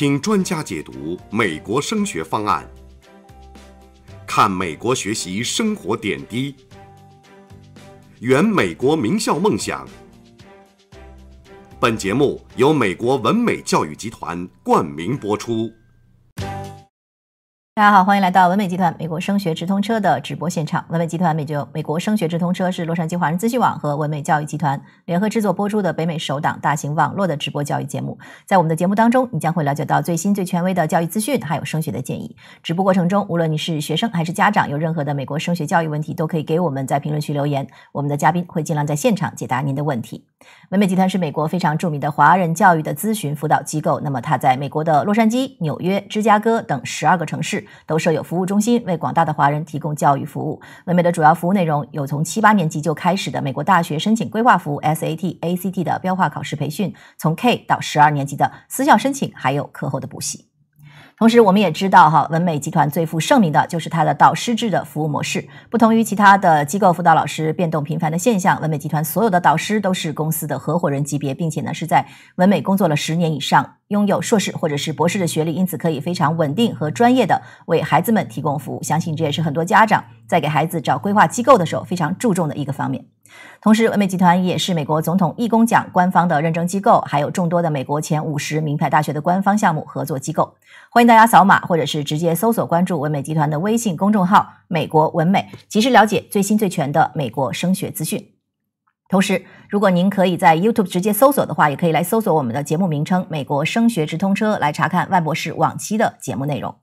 听专家解读美国升学方案，看美国学习生活点滴，圆美国名校梦想。本节目由美国文美教育集团冠名播出。大家好，欢迎来到文美集团美国升学直通车的直播现场。文美集团美就美国升学直通车是洛杉矶华人资讯网和文美教育集团联合制作播出的北美首档大型网络的直播教育节目。在我们的节目当中，你将会了解到最新最权威的教育资讯，还有升学的建议。直播过程中，无论你是学生还是家长，有任何的美国升学教育问题，都可以给我们在评论区留言，我们的嘉宾会尽量在现场解答您的问题。文美集团是美国非常著名的华人教育的咨询辅导机构，那么它在美国的洛杉矶、纽约、芝加哥等十二个城市都设有服务中心，为广大的华人提供教育服务。文美的主要服务内容有从七八年级就开始的美国大学申请规划服务 （SAT、ACT） 的标化考试培训，从 K 到十二年级的私校申请，还有课后的补习。同时，我们也知道哈，文美集团最负盛名的就是它的导师制的服务模式。不同于其他的机构辅导老师变动频繁的现象，文美集团所有的导师都是公司的合伙人级别，并且呢是在文美工作了十年以上，拥有硕士或者是博士的学历，因此可以非常稳定和专业的为孩子们提供服务。相信这也是很多家长在给孩子找规划机构的时候非常注重的一个方面。同时，文美集团也是美国总统义工奖官方的认证机构，还有众多的美国前五十名牌大学的官方项目合作机构。欢迎大家扫码，或者是直接搜索关注文美集团的微信公众号“美国文美”，及时了解最新最全的美国升学资讯。同时，如果您可以在 YouTube 直接搜索的话，也可以来搜索我们的节目名称“美国升学直通车”，来查看万博士往期的节目内容。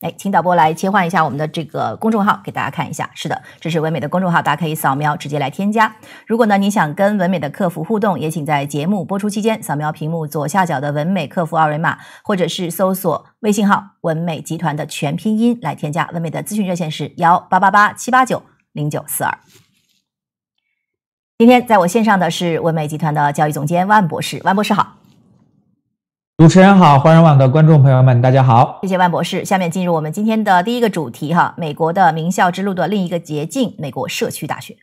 哎，请导播来切换一下我们的这个公众号，给大家看一下。是的，这是文美的公众号，大家可以扫描直接来添加。如果呢，你想跟文美的客服互动，也请在节目播出期间扫描屏幕左下角的文美客服二维码，或者是搜索微信号“文美集团”的全拼音来添加。文美的咨询热线是幺八八八七八九零九四二。今天在我线上的是文美集团的教育总监万博士，万博士好。主持人好，华人网的观众朋友们，大家好，谢谢万博士。下面进入我们今天的第一个主题哈，美国的名校之路的另一个捷径——美国社区大学。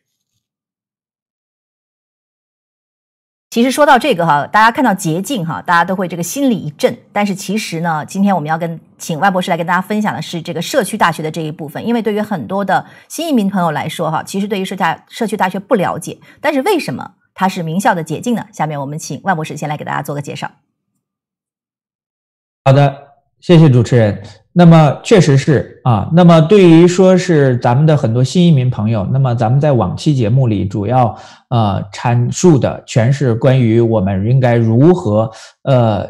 其实说到这个哈，大家看到捷径哈，大家都会这个心里一震。但是其实呢，今天我们要跟请万博士来跟大家分享的是这个社区大学的这一部分，因为对于很多的新移民朋友来说哈，其实对于社大社区大学不了解，但是为什么它是名校的捷径呢？下面我们请万博士先来给大家做个介绍。好的，谢谢主持人。那么确实是啊，那么对于说是咱们的很多新移民朋友，那么咱们在往期节目里主要呃阐述的全是关于我们应该如何呃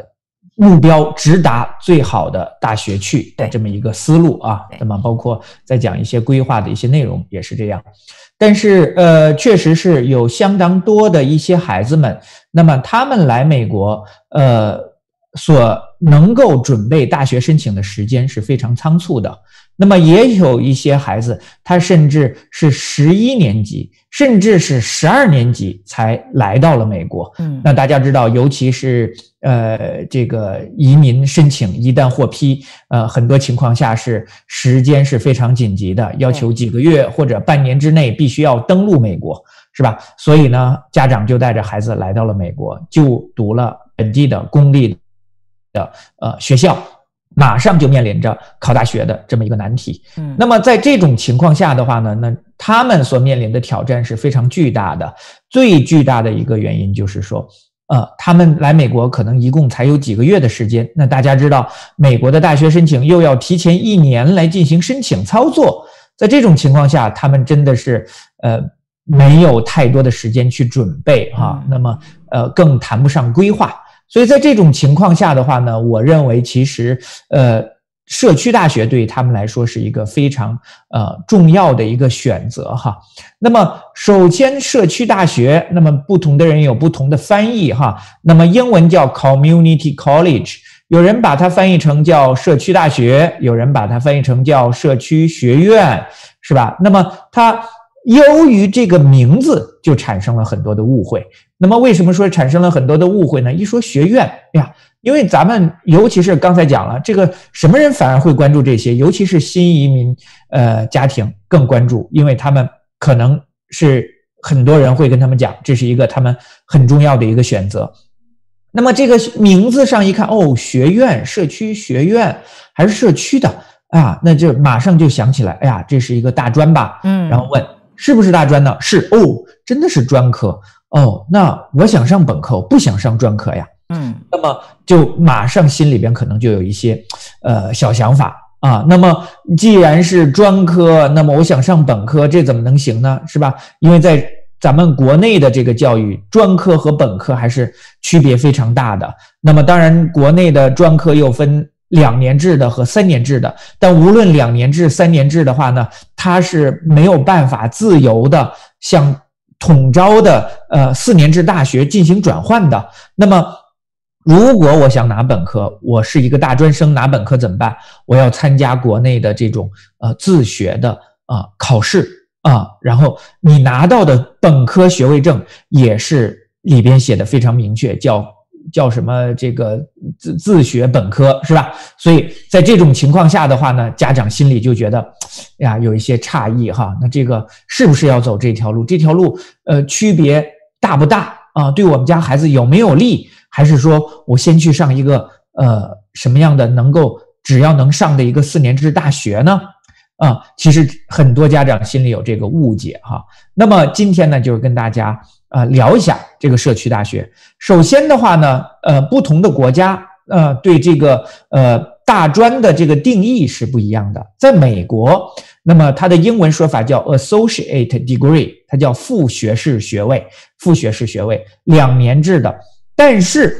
目标直达最好的大学去的这么一个思路啊。那么包括在讲一些规划的一些内容也是这样。但是呃，确实是有相当多的一些孩子们，那么他们来美国呃。所能够准备大学申请的时间是非常仓促的。那么也有一些孩子，他甚至是十一年级，甚至是十二年级才来到了美国。嗯，那大家知道，尤其是呃这个移民申请一旦获批，呃很多情况下是时间是非常紧急的，要求几个月或者半年之内必须要登陆美国，是吧？所以呢，家长就带着孩子来到了美国，就读了本地的公立。的呃学校马上就面临着考大学的这么一个难题，嗯，那么在这种情况下的话呢，那他们所面临的挑战是非常巨大的。最巨大的一个原因就是说，呃，他们来美国可能一共才有几个月的时间。那大家知道，美国的大学申请又要提前一年来进行申请操作，在这种情况下，他们真的是呃没有太多的时间去准备哈，那么呃更谈不上规划。所以在这种情况下的话呢，我认为其实呃，社区大学对于他们来说是一个非常呃重要的一个选择哈。那么首先，社区大学，那么不同的人有不同的翻译哈。那么英文叫 community college，有人把它翻译成叫社区大学，有人把它翻译成叫社区学院，是吧？那么它。由于这个名字就产生了很多的误会。那么为什么说产生了很多的误会呢？一说学院，哎呀，因为咱们尤其是刚才讲了，这个什么人反而会关注这些？尤其是新移民呃家庭更关注，因为他们可能是很多人会跟他们讲，这是一个他们很重要的一个选择。那么这个名字上一看，哦，学院、社区学院还是社区的啊，那就马上就想起来，哎呀，这是一个大专吧？嗯，然后问是不是大专呢？是哦，真的是专科哦。那我想上本科，我不想上专科呀。嗯，那么就马上心里边可能就有一些呃小想法啊。那么既然是专科，那么我想上本科，这怎么能行呢？是吧？因为在咱们国内的这个教育，专科和本科还是区别非常大的。那么当然，国内的专科又分两年制的和三年制的。但无论两年制、三年制的话呢，它是没有办法自由的向统招的呃四年制大学进行转换的。那么，如果我想拿本科，我是一个大专生，拿本科怎么办？我要参加国内的这种呃自学的啊考试。啊，然后你拿到的本科学位证也是里边写的非常明确，叫叫什么这个自自学本科是吧？所以在这种情况下的话呢，家长心里就觉得呀有一些诧异哈，那这个是不是要走这条路？这条路呃区别大不大啊？对我们家孩子有没有利？还是说我先去上一个呃什么样的能够只要能上的一个四年制大学呢？啊，其实很多家长心里有这个误解哈。那么今天呢，就是跟大家啊聊一下这个社区大学。首先的话呢，呃，不同的国家呃对这个呃大专的这个定义是不一样的。在美国，那么它的英文说法叫 associate degree，它叫副学士学位，副学士学位两年制的。但是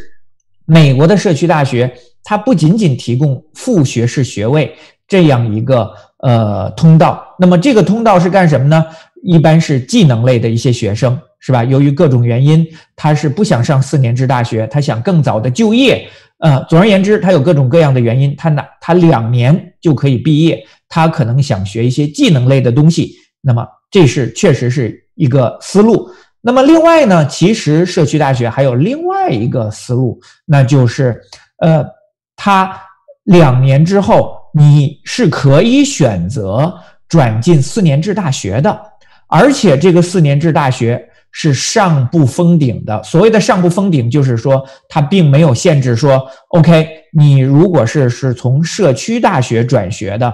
美国的社区大学，它不仅仅提供副学士学位这样一个。呃，通道。那么这个通道是干什么呢？一般是技能类的一些学生，是吧？由于各种原因，他是不想上四年制大学，他想更早的就业。呃，总而言之，他有各种各样的原因，他哪他两年就可以毕业。他可能想学一些技能类的东西。那么这是确实是一个思路。那么另外呢，其实社区大学还有另外一个思路，那就是呃，他两年之后。你是可以选择转进四年制大学的，而且这个四年制大学是上不封顶的。所谓的上不封顶，就是说它并没有限制说，OK，你如果是是从社区大学转学的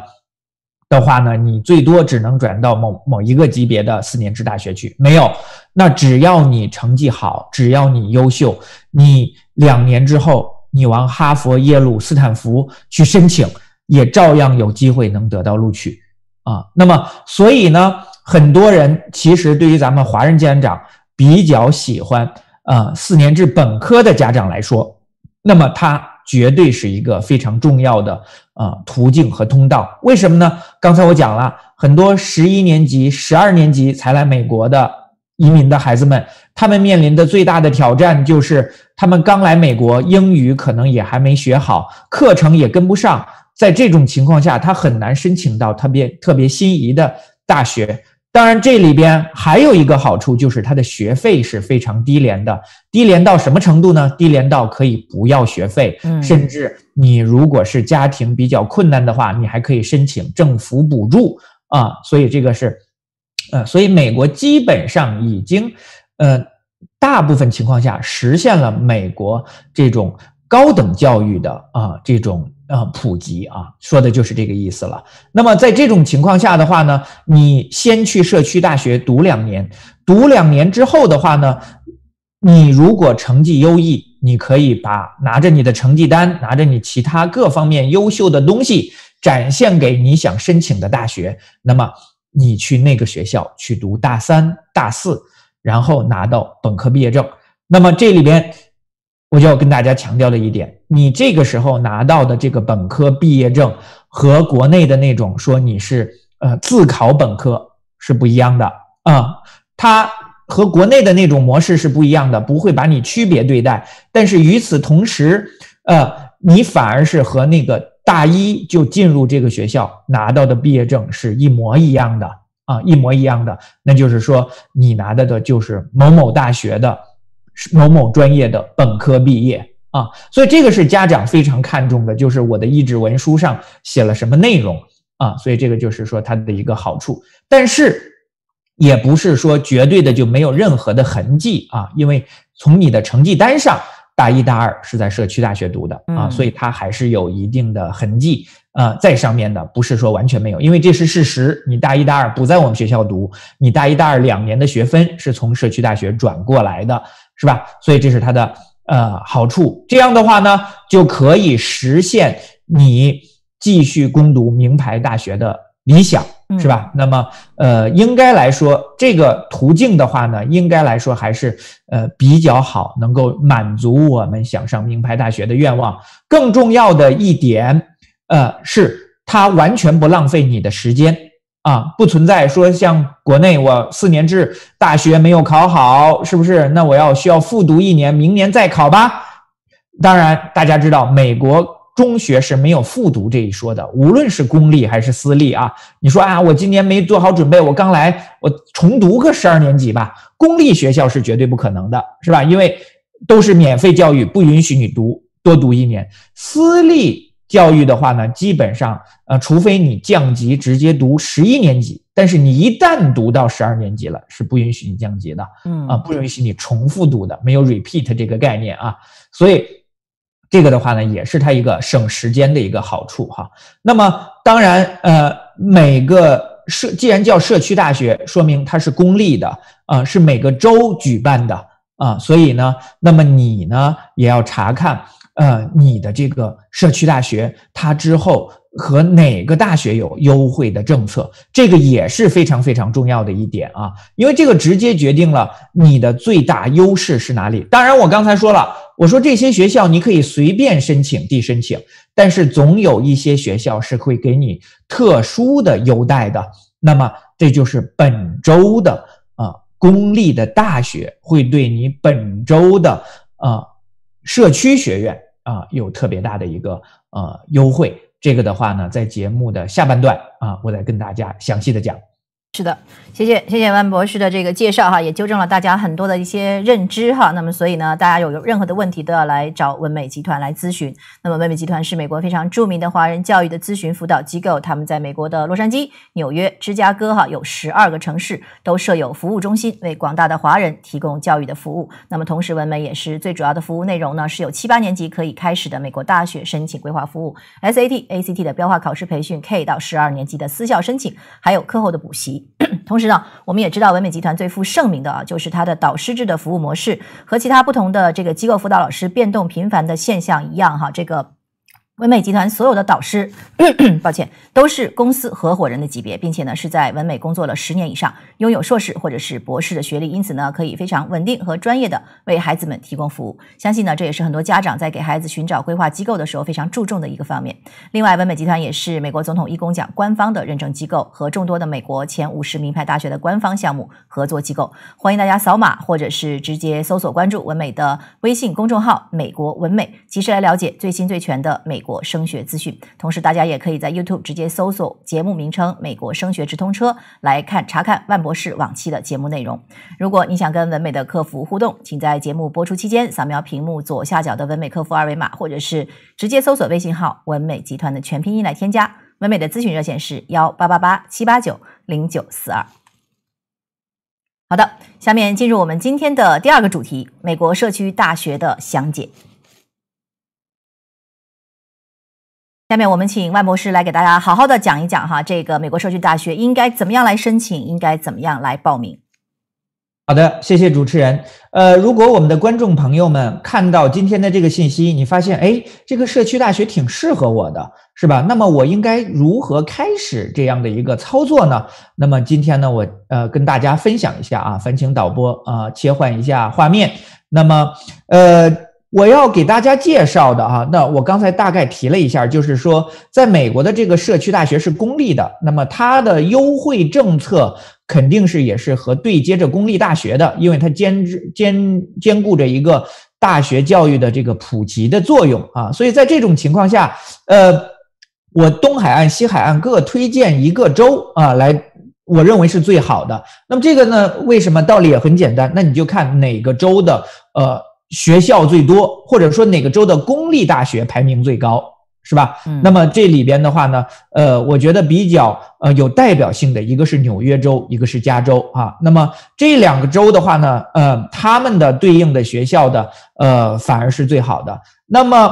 的话呢，你最多只能转到某某一个级别的四年制大学去。没有，那只要你成绩好，只要你优秀，你两年之后你往哈佛、耶鲁、斯坦福去申请。也照样有机会能得到录取啊。那么，所以呢，很多人其实对于咱们华人家长比较喜欢啊四年制本科的家长来说，那么它绝对是一个非常重要的啊途径和通道。为什么呢？刚才我讲了很多十一年级、十二年级才来美国的移民的孩子们，他们面临的最大的挑战就是他们刚来美国，英语可能也还没学好，课程也跟不上。在这种情况下，他很难申请到特别特别心仪的大学。当然，这里边还有一个好处，就是它的学费是非常低廉的。低廉到什么程度呢？低廉到可以不要学费，甚至你如果是家庭比较困难的话，你还可以申请政府补助啊。所以这个是，呃，所以美国基本上已经，呃，大部分情况下实现了美国这种高等教育的啊这种。啊，普及啊，说的就是这个意思了。那么在这种情况下的话呢，你先去社区大学读两年，读两年之后的话呢，你如果成绩优异，你可以把拿着你的成绩单，拿着你其他各方面优秀的东西，展现给你想申请的大学。那么你去那个学校去读大三、大四，然后拿到本科毕业证。那么这里边。我就要跟大家强调的一点，你这个时候拿到的这个本科毕业证和国内的那种说你是呃自考本科是不一样的啊，它和国内的那种模式是不一样的，不会把你区别对待。但是与此同时，呃，你反而是和那个大一就进入这个学校拿到的毕业证是一模一样的啊，一模一样的。那就是说，你拿到的就是某某大学的。某某专业的本科毕业啊，所以这个是家长非常看重的，就是我的一纸文书上写了什么内容啊，所以这个就是说它的一个好处，但是也不是说绝对的就没有任何的痕迹啊，因为从你的成绩单上大一、大二是在社区大学读的啊，所以它还是有一定的痕迹啊在上面的，不是说完全没有，因为这是事实。你大一、大二不在我们学校读，你大一、大二两年的学分是从社区大学转过来的，是吧？所以这是它的呃好处。这样的话呢，就可以实现你继续攻读名牌大学的理想。是吧？那么，呃，应该来说，这个途径的话呢，应该来说还是呃比较好，能够满足我们想上名牌大学的愿望。更重要的一点，呃，是它完全不浪费你的时间啊，不存在说像国内我四年制大学没有考好，是不是？那我要需要复读一年，明年再考吧。当然，大家知道美国。中学是没有复读这一说的，无论是公立还是私立啊。你说啊，我今年没做好准备，我刚来，我重读个十二年级吧。公立学校是绝对不可能的，是吧？因为都是免费教育，不允许你读多读一年。私立教育的话呢，基本上呃，除非你降级直接读十一年级，但是你一旦读到十二年级了，是不允许你降级的，嗯啊，不允许你重复读的，没有 repeat 这个概念啊，所以。这个的话呢，也是它一个省时间的一个好处哈。那么当然，呃，每个社既然叫社区大学，说明它是公立的啊，是每个州举办的啊，所以呢，那么你呢也要查看，呃，你的这个社区大学它之后。和哪个大学有优惠的政策，这个也是非常非常重要的一点啊，因为这个直接决定了你的最大优势是哪里。当然，我刚才说了，我说这些学校你可以随便申请递申请，但是总有一些学校是会给你特殊的优待的。那么这就是本周的啊公立的大学会对你本周的啊社区学院啊有特别大的一个呃优惠。这个的话呢，在节目的下半段啊，我再跟大家详细的讲。是的，谢谢谢谢万博士的这个介绍哈，也纠正了大家很多的一些认知哈。那么所以呢，大家有任何的问题都要来找文美集团来咨询。那么文美集团是美国非常著名的华人教育的咨询辅导机构，他们在美国的洛杉矶、纽约、芝加哥哈有十二个城市都设有服务中心，为广大的华人提供教育的服务。那么同时，文美也是最主要的服务内容呢，是有七八年级可以开始的美国大学申请规划服务，SAT、ACT 的标化考试培训，K 到十二年级的私校申请，还有课后的补习。同时呢，我们也知道唯美集团最负盛名的啊，就是它的导师制的服务模式，和其他不同的这个机构辅导老师变动频繁的现象一样哈，这个。文美集团所有的导师，抱歉，都是公司合伙人的级别，并且呢是在文美工作了十年以上，拥有硕士或者是博士的学历，因此呢可以非常稳定和专业的为孩子们提供服务。相信呢这也是很多家长在给孩子寻找规划机构的时候非常注重的一个方面。另外，文美集团也是美国总统义工奖官方的认证机构和众多的美国前五十名牌大学的官方项目合作机构。欢迎大家扫码或者是直接搜索关注文美的微信公众号“美国文美”，及时来了解最新最全的美。国升学资讯，同时大家也可以在 YouTube 直接搜索节目名称“美国升学直通车”来看查看万博士往期的节目内容。如果你想跟文美的客服互动，请在节目播出期间扫描屏幕左下角的文美客服二维码，或者是直接搜索微信号“文美集团”的全拼音来添加。文美的咨询热线是幺八八八七八九零九四二。好的，下面进入我们今天的第二个主题：美国社区大学的详解。下面我们请万博士来给大家好好的讲一讲哈，这个美国社区大学应该怎么样来申请，应该怎么样来报名。好的，谢谢主持人。呃，如果我们的观众朋友们看到今天的这个信息，你发现哎，这个社区大学挺适合我的，是吧？那么我应该如何开始这样的一个操作呢？那么今天呢，我呃跟大家分享一下啊，烦请导播啊切换一下画面。那么呃。我要给大家介绍的哈，那我刚才大概提了一下，就是说，在美国的这个社区大学是公立的，那么它的优惠政策肯定是也是和对接着公立大学的，因为它兼兼兼顾着一个大学教育的这个普及的作用啊，所以在这种情况下，呃，我东海岸、西海岸各推荐一个州啊，来，我认为是最好的。那么这个呢，为什么？道理也很简单，那你就看哪个州的呃。学校最多，或者说哪个州的公立大学排名最高，是吧？那么这里边的话呢，呃，我觉得比较呃有代表性的一个是纽约州，一个是加州啊。那么这两个州的话呢，呃，他们的对应的学校的呃反而是最好的。那么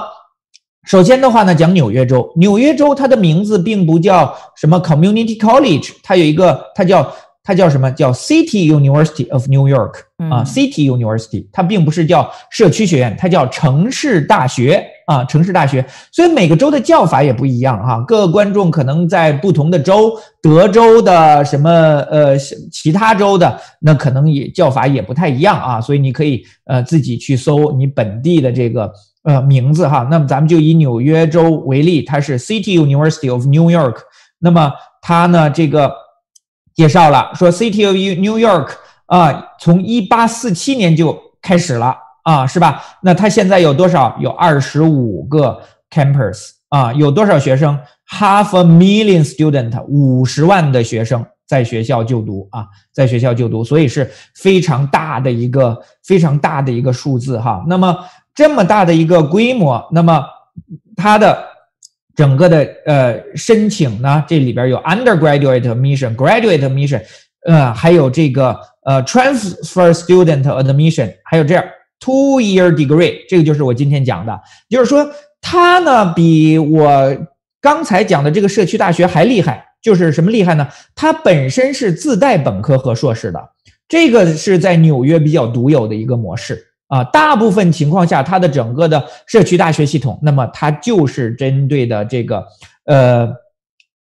首先的话呢，讲纽约州，纽约州它的名字并不叫什么 Community College，它有一个它叫。它叫什么？叫 City University of New York 啊，City University，它并不是叫社区学院，它叫城市大学啊，城市大学。所以每个州的叫法也不一样哈。各个观众可能在不同的州，德州的什么呃，其他州的那可能也叫法也不太一样啊。所以你可以呃自己去搜你本地的这个呃名字哈。那么咱们就以纽约州为例，它是 City University of New York。那么它呢这个。介绍了说，City of New York 啊，从一八四七年就开始了啊，是吧？那它现在有多少？有二十五个 campus 啊，有多少学生？Half a million student，五十万的学生在学校就读啊，在学校就读，所以是非常大的一个非常大的一个数字哈。那么这么大的一个规模，那么它的。整个的呃申请呢，这里边有 undergraduate admission、graduate admission，呃，还有这个呃 transfer student admission，还有这样 two year degree，这个就是我今天讲的，就是说它呢比我刚才讲的这个社区大学还厉害，就是什么厉害呢？它本身是自带本科和硕士的，这个是在纽约比较独有的一个模式。啊，大部分情况下，它的整个的社区大学系统，那么它就是针对的这个，呃，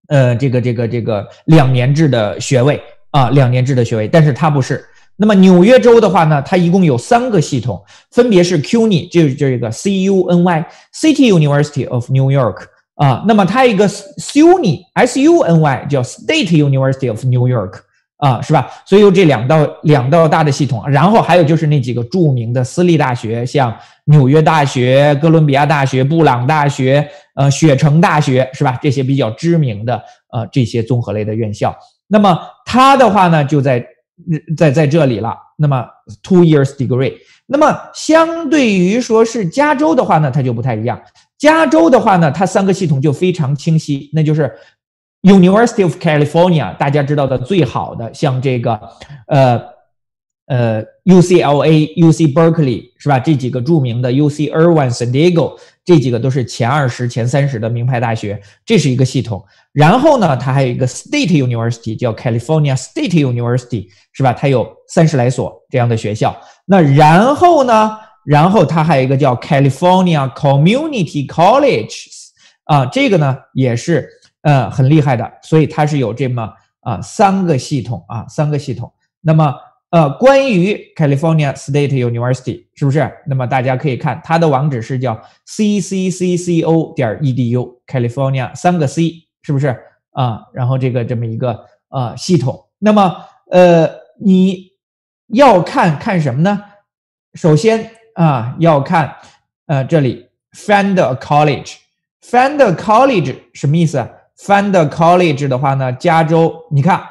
呃，这个这个这个两年制的学位啊，两年制的学位，但是它不是。那么纽约州的话呢，它一共有三个系统，分别是 CUNY，就是这个 C U N Y，City University of New York 啊，那么它一个 SUNY，S U N Y 叫 State University of New York。啊，是吧？所以有这两道两道大的系统，然后还有就是那几个著名的私立大学，像纽约大学、哥伦比亚大学、布朗大学、呃雪城大学，是吧？这些比较知名的呃这些综合类的院校。那么它的话呢，就在在在这里了。那么 two years degree。那么相对于说是加州的话呢，它就不太一样。加州的话呢，它三个系统就非常清晰，那就是。University of California，大家知道的最好的，像这个，呃，呃，UCLA、UC Berkeley 是吧？这几个著名的 UC Irvine、San Diego，这几个都是前二十、前三十的名牌大学，这是一个系统。然后呢，它还有一个 State University，叫 California State University，是吧？它有三十来所这样的学校。那然后呢，然后它还有一个叫 California Community Colleges 啊，这个呢也是。呃，很厉害的，所以它是有这么啊三个系统啊三个系统。那么呃，关于 California State University 是不是？那么大家可以看它的网址是叫 c c c c o 点 e d u California 三个 C 是不是啊？然后这个这么一个呃系统。那么呃，你要看看什么呢？首先啊，要看呃这里 find a college，find a college 什么意思？Find College 的话呢，加州，你看，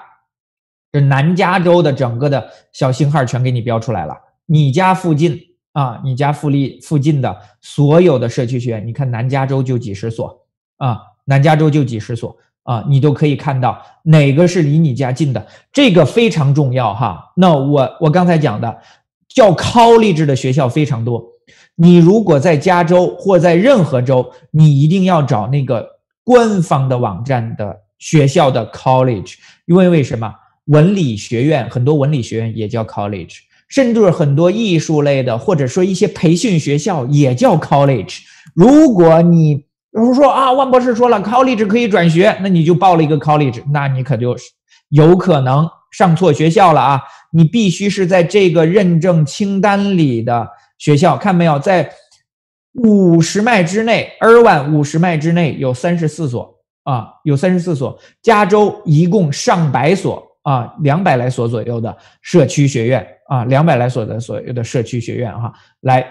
这南加州的整个的小星号全给你标出来了。你家附近啊，你家附近附近的所有的社区学院，你看南加州就几十所啊，南加州就几十所啊，你都可以看到哪个是离你家近的，这个非常重要哈。那我我刚才讲的叫 College 的学校非常多，你如果在加州或在任何州，你一定要找那个。官方的网站的学校的 college，因为为什么文理学院很多文理学院也叫 college，甚至很多艺术类的或者说一些培训学校也叫 college。如果你比如说啊，万博士说了 college 可以转学，那你就报了一个 college，那你可就是有可能上错学校了啊！你必须是在这个认证清单里的学校，看没有在。五十迈之内，r 万五十迈之内有三十四所啊，有三十四所。加州一共上百所啊，两百来所左右的社区学院啊，两百来所的所有的社区学院哈。来，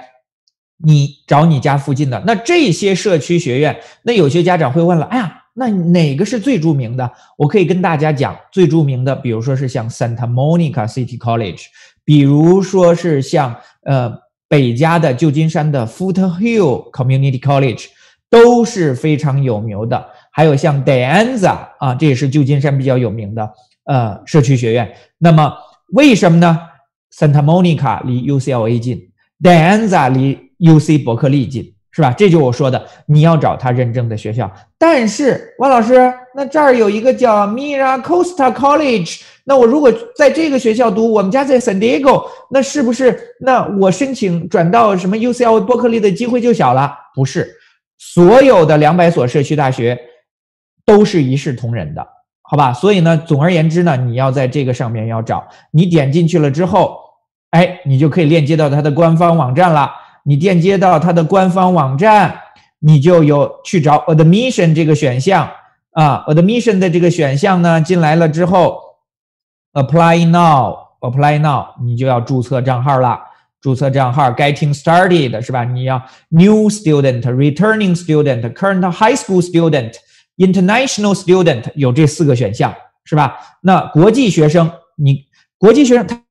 你找你家附近的那这些社区学院，那有些家长会问了，哎呀，那哪个是最著名的？我可以跟大家讲，最著名的，比如说是像 Santa Monica City College，比如说是像呃。北加的旧金山的 Foothill Community College，都是非常有名的。还有像 Dianza 啊，这也是旧金山比较有名的呃社区学院。那么为什么呢？Santa Monica 离 UCLA 近，Dianza 离 UC 伯克利近。是吧？这就我说的，你要找他认证的学校。但是，汪老师，那这儿有一个叫 Mira Costa College，那我如果在这个学校读，我们家在 San Diego，那是不是那我申请转到什么 UCL 伯克利的机会就小了？不是，所有的两百所社区大学都是一视同仁的，好吧？所以呢，总而言之呢，你要在这个上面要找，你点进去了之后，哎，你就可以链接到它的官方网站了。你链接到它的官方网站，你就有去找 admission 这个选项啊，admission 的这个选项呢，进来了之后，apply now，apply now，你就要注册账号了。注册账号，getting started 是吧？你要 new student，returning student，current high school student，international student，有这四个选项是吧？那国际学生，你国际学生他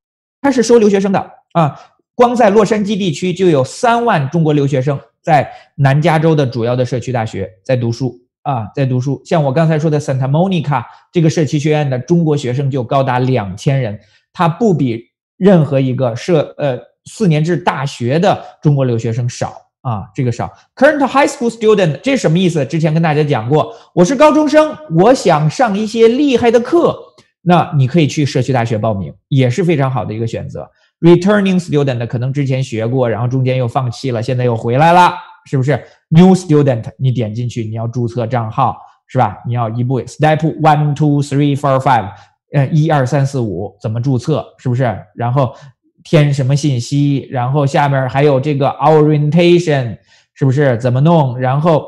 他是收留学生的啊。光在洛杉矶地区就有三万中国留学生在南加州的主要的社区大学在读书啊，在读书。像我刚才说的 Santa Monica 这个社区学院的中国学生就高达两千人，它不比任何一个社呃四年制大学的中国留学生少啊，这个少。Current high school student 这是什么意思？之前跟大家讲过，我是高中生，我想上一些厉害的课，那你可以去社区大学报名，也是非常好的一个选择。Returning student 可能之前学过，然后中间又放弃了，现在又回来了，是不是？New student 你点进去，你要注册账号，是吧？你要一步 step one two three four five，呃，一二三四五怎么注册，是不是？然后填什么信息，然后下面还有这个 orientation，是不是？怎么弄？然后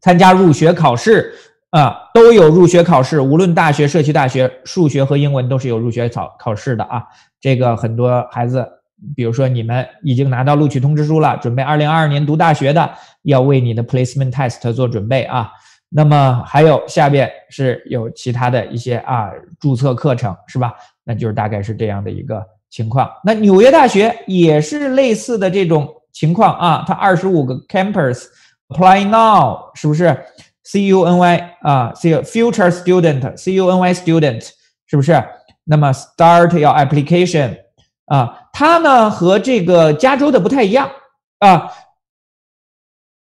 参加入学考试。啊，都有入学考试，无论大学、社区大学，数学和英文都是有入学考考试的啊。这个很多孩子，比如说你们已经拿到录取通知书了，准备二零二二年读大学的，要为你的 placement test 做准备啊。那么还有下边是有其他的一些啊注册课程，是吧？那就是大概是这样的一个情况。那纽约大学也是类似的这种情况啊，它二十五个 campus，apply now，是不是？C U N Y 啊，C future student，C U N Y student 是不是？那么 start 要 application 啊，它呢和这个加州的不太一样啊。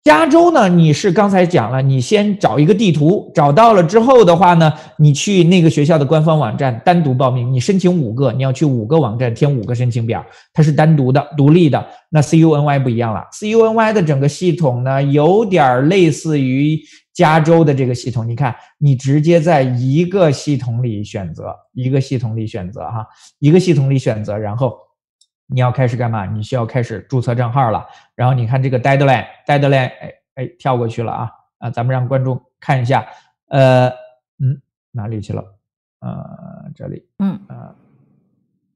加州呢，你是刚才讲了，你先找一个地图，找到了之后的话呢，你去那个学校的官方网站单独报名，你申请五个，你要去五个网站填五个申请表，它是单独的、独立的。那 C U N Y 不一样了，C U N Y 的整个系统呢，有点类似于加州的这个系统。你看，你直接在一个系统里选择，一个系统里选择哈，一个系统里选择，然后。你要开始干嘛？你需要开始注册账号了。然后你看这个 deadline，deadline，哎哎，跳过去了啊啊！咱们让观众看一下，呃，嗯，哪里去了？呃，这里，嗯呃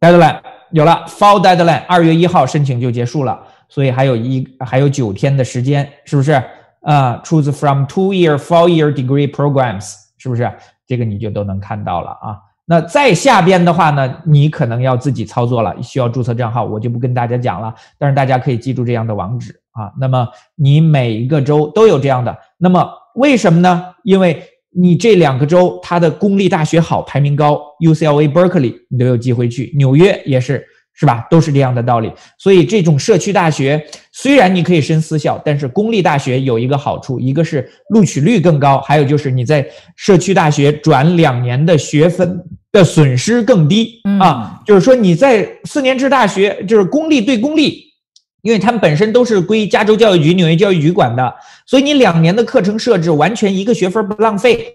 ，deadline 有了，fall deadline，二月一号申请就结束了，所以还有一还有九天的时间，是不是？啊，choose from two-year, four-year degree programs，是不是？这个你就都能看到了啊。那再下边的话呢，你可能要自己操作了，需要注册账号，我就不跟大家讲了。但是大家可以记住这样的网址啊。那么你每一个州都有这样的，那么为什么呢？因为你这两个州它的公立大学好，排名高，UCLA、Berkeley 你都有机会去，纽约也是。是吧？都是这样的道理。所以这种社区大学虽然你可以升私校，但是公立大学有一个好处，一个是录取率更高，还有就是你在社区大学转两年的学分的损失更低啊。就是说你在四年制大学，就是公立对公立，因为他们本身都是归加州教育局、纽约教育局管的，所以你两年的课程设置完全一个学分不浪费。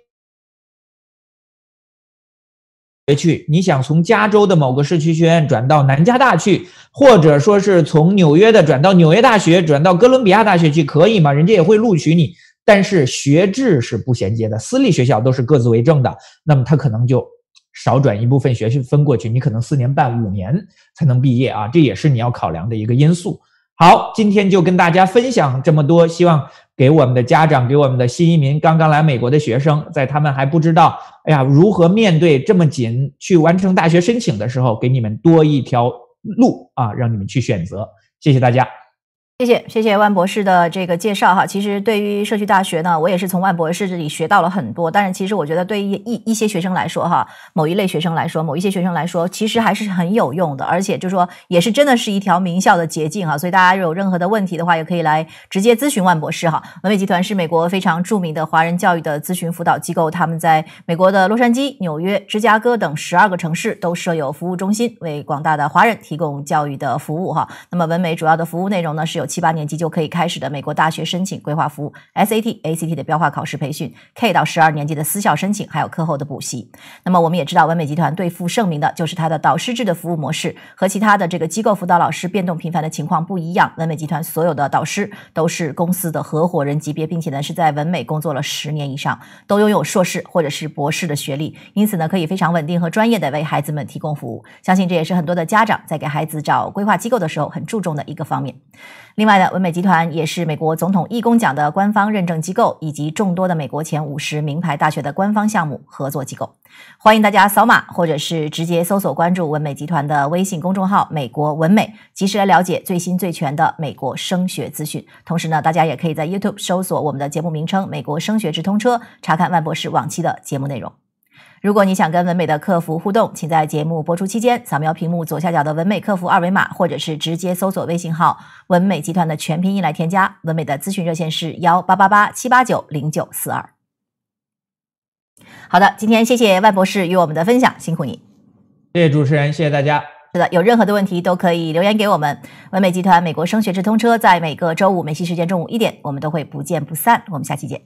别去，你想从加州的某个社区学院转到南加大去，或者说是从纽约的转到纽约大学，转到哥伦比亚大学去，可以吗？人家也会录取你，但是学制是不衔接的，私立学校都是各自为政的，那么他可能就少转一部分学分过去，你可能四年半、五年才能毕业啊，这也是你要考量的一个因素。好，今天就跟大家分享这么多，希望。给我们的家长，给我们的新移民，刚刚来美国的学生，在他们还不知道，哎呀，如何面对这么紧去完成大学申请的时候，给你们多一条路啊，让你们去选择。谢谢大家。谢谢谢谢万博士的这个介绍哈。其实对于社区大学呢，我也是从万博士这里学到了很多。但是其实我觉得对于一一些学生来说哈，某一类学生来说，某一些学生来说，其实还是很有用的，而且就说也是真的是一条名校的捷径哈。所以大家有任何的问题的话，也可以来直接咨询万博士哈。文美集团是美国非常著名的华人教育的咨询辅导机构，他们在美国的洛杉矶、纽约、芝加哥等十二个城市都设有服务中心，为广大的华人提供教育的服务哈。那么文美主要的服务内容呢是有。七八年级就可以开始的美国大学申请规划服务，SAT、ACT 的标化考试培训，K 到十二年级的私校申请，还有课后的补习。那么我们也知道，文美集团对付盛名的就是它的导师制的服务模式，和其他的这个机构辅导老师变动频繁的情况不一样。文美集团所有的导师都是公司的合伙人级别，并且呢是在文美工作了十年以上，都拥有硕士或者是博士的学历，因此呢可以非常稳定和专业的为孩子们提供服务。相信这也是很多的家长在给孩子找规划机构的时候很注重的一个方面。另外呢，文美集团也是美国总统义工奖的官方认证机构，以及众多的美国前五十名牌大学的官方项目合作机构。欢迎大家扫码，或者是直接搜索关注文美集团的微信公众号“美国文美”，及时来了解最新最全的美国升学资讯。同时呢，大家也可以在 YouTube 搜索我们的节目名称“美国升学直通车”，查看万博士往期的节目内容。如果你想跟文美的客服互动，请在节目播出期间扫描屏幕左下角的文美客服二维码，或者是直接搜索微信号“文美集团”的全拼音来添加。文美的咨询热线是幺八八八七八九零九四二。好的，今天谢谢万博士与我们的分享，辛苦你。谢谢主持人，谢谢大家。是的，有任何的问题都可以留言给我们。文美集团美国升学直通车在每个周五美西时间中午一点，我们都会不见不散。我们下期见。